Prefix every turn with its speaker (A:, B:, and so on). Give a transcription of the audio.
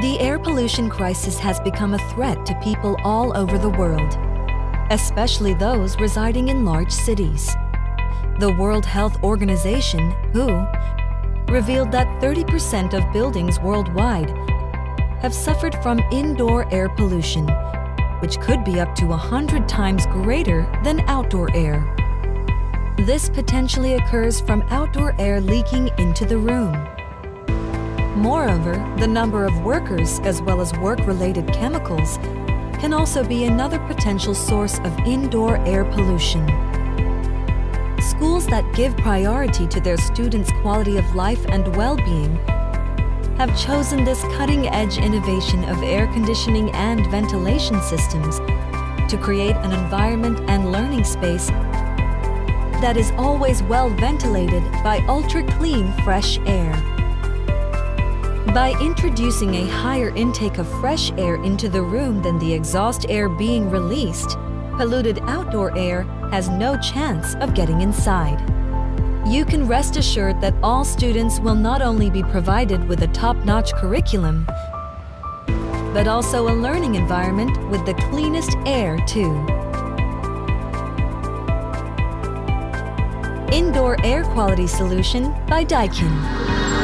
A: The air pollution crisis has become a threat to people all over the world, especially those residing in large cities. The World Health Organization, WHO, revealed that 30% of buildings worldwide have suffered from indoor air pollution, which could be up to 100 times greater than outdoor air. This potentially occurs from outdoor air leaking into the room. Moreover, the number of workers as well as work-related chemicals can also be another potential source of indoor air pollution. Schools that give priority to their students' quality of life and well-being have chosen this cutting-edge innovation of air conditioning and ventilation systems to create an environment and learning space that is always well ventilated by ultra-clean fresh air. By introducing a higher intake of fresh air into the room than the exhaust air being released, polluted outdoor air has no chance of getting inside. You can rest assured that all students will not only be provided with a top-notch curriculum, but also a learning environment with the cleanest air too. Indoor Air Quality Solution by Daikin.